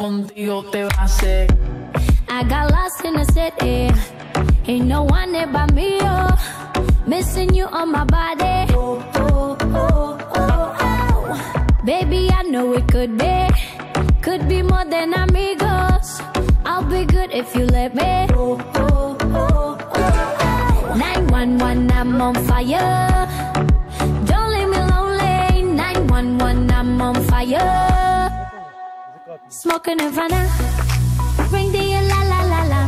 contigo te va a hacer. I got lost in the city. Ain't no one there oh. but me, oh. Missing you on my body. Oh, oh, oh, oh, oh. Baby, I know it could be. Could be more than amigos. I'll be good if you let me. Oh, oh, oh, oh, oh. 911, I'm on fire. Don't leave me lonely. 911, I'm on fire. Smoking Nirvana. Ring the la la la la.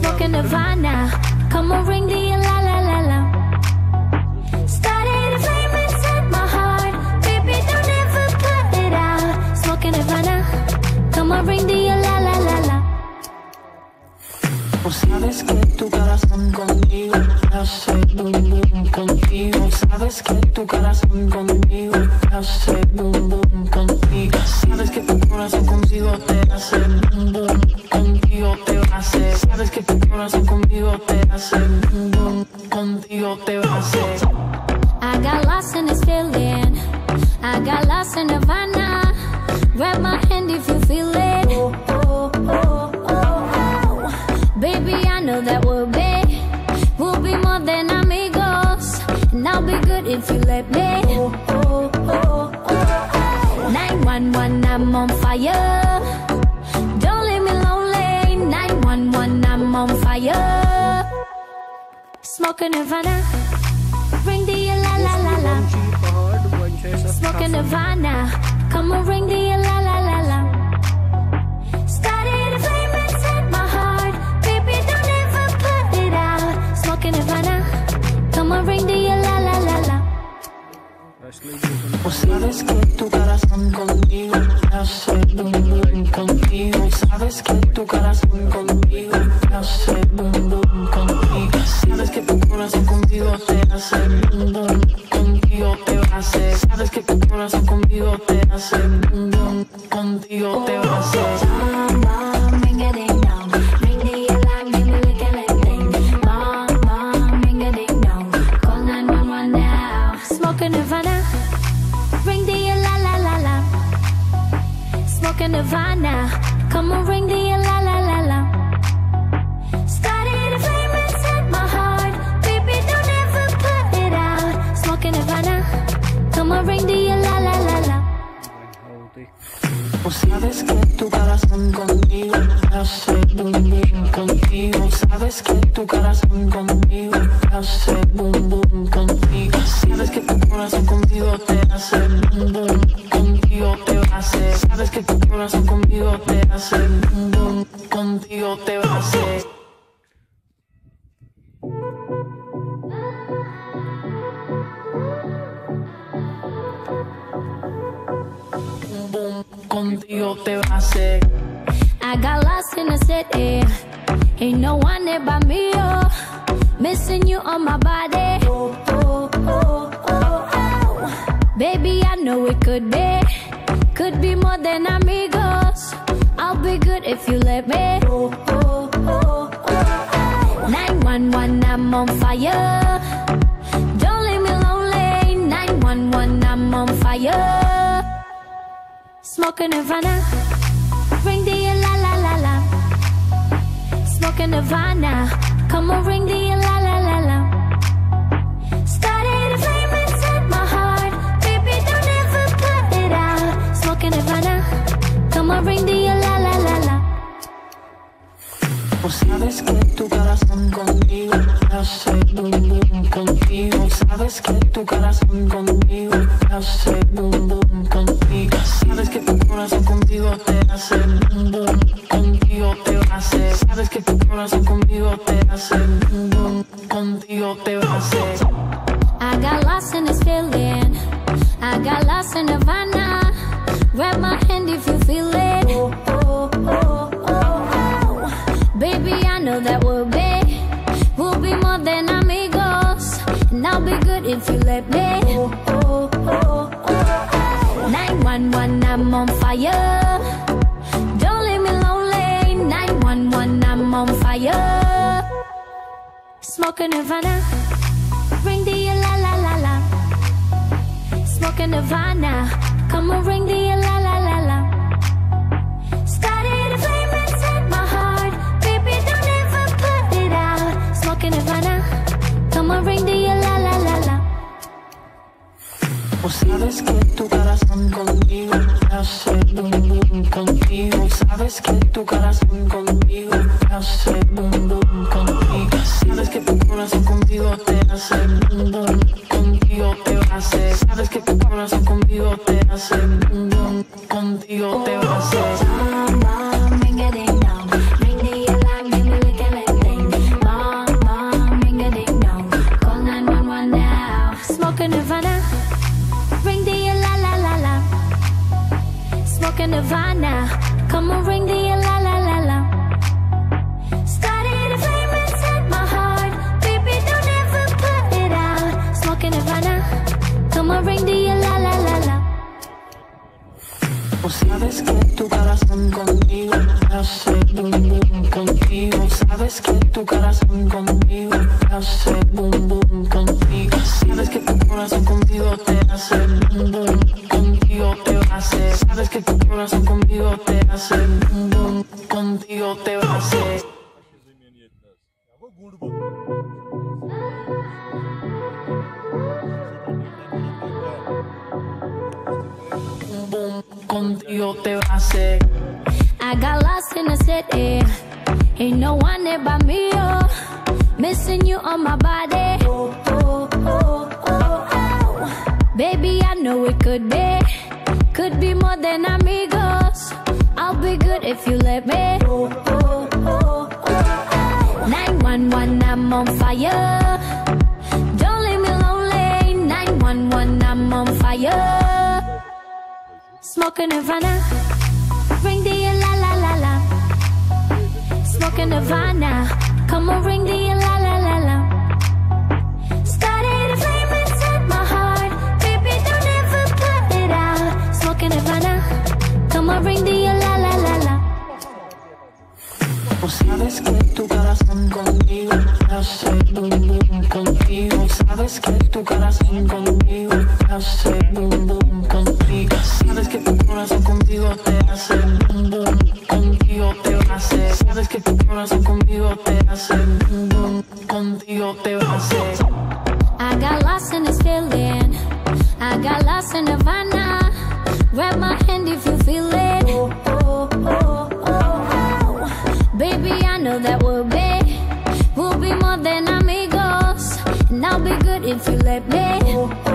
Smoking Nirvana. Come on, ring the la la hace boom boom contigo. Sabes que tu corazón conmigo hace boom boom contigo. Sabes que tu corazón conmigo te hace boom boom contigo te hacer. Sabes que tu corazón conmigo te hace boom boom contigo te hacer. I got lost in this feeling. I got lost in Nirvana. Grab my hand if you feel it. Oh, oh, oh, oh, oh. Baby, I know that we'll Smoking Nirvana. Ring the la la la la. Smoking Nirvana. Come on, ring the la la la. Started a flame inside my heart. Baby, don't ever put it out. Smoking Nirvana. Come on, ring the la la sabes que tu corazón conmigo hace boom. Sabes que tu corazón conmigo hace boom boom contigo te va a hacer. Sabes que tu corazón conmigo te hace boom boom contigo te va a hacer. Sabes que tu corazón conmigo hace boom boom contigo. Sabes que tu corazón conmigo hace boom boom contigo. Sabes que tu corazón conmigo te hace boom boom contigo te hacer. Sabes que tu corazón conmigo te hace contigo te va a hacer. I got lost in the city. Ain't no one there but me, oh. Missing you on my body. Oh, oh, oh, oh, oh. Baby, I know it could be. Could be more than amigos. I'll be good if you let me. Oh, oh, oh, oh, oh. 911, I'm on fire. Smoking Nirvana. Ring the la la la la. Smoking Nirvana. Come on, ring the la la la la. Started a flame inside my heart. Baby, don't ever put it out. Smoking Nirvana. Come on, ring the la la la la. O sabes que tu corazón conmigo boom boom contigo. Sabes que tu corazón conmigo hace boom boom contigo. Sabes que tu corazón conmigo te hace boom boom contigo te va a hacer. Sabes que tu corazón conmigo te hace boom boom contigo te va a hacer. I got lost in this if you let me. Oh, oh, oh, oh, oh. 911, I'm on fire. Don't leave me lonely. 911, I'm on fire. Smoking Nirvana. Ring the la la la la. Smoking Nirvana. Come on, ring the la la. O sabes que tu corazón conmigo hace boom boom contigo. Sabes que tu corazón conmigo hace boom boom contigo. Sabes que tu corazón conmigo te hace boom boom contigo te hace. Sabes que tu corazón conmigo te hace boom boom contigo te hace. Smoking Smoking Havana, come on, ring the la la la la. Started a flame inside my heart, baby, don't ever put it out. Smoking Havana, come on, ring the la la la la. O sabes que tu corazón conmigo hace boom boom contigo. Sabes que tu corazón conmigo hace boom boom contigo. Sabes que tu corazón conmigo te hace boom boom hace. Sabes que tu corazón conmigo te hace boom boom contigo te hace. Boom boom contigo te hace. I got lost in the city. Ain't no one there but me, oh. Missing you on my body. Oh, oh, oh, oh, oh. Baby, I know it could be. Could be more than amigos. I'll be good if you let me. Oh, oh, oh, oh, oh. 911, I'm on fire. Don't leave me lonely. 911, I'm on fire. Smoking Havana, ring the la la la la. Smoking Havana, come on, ring the la hace boom contigo. Sabes que tu corazón conmigo hace boom boom contigo. Sabes que tu corazón conmigo te hace boom boom contigo te hace. Sabes que tu corazón conmigo te hace boom boom contigo te hace. I got lost in this feeling. I got lost in Havana. Grab my hand if you feel it. if you let me.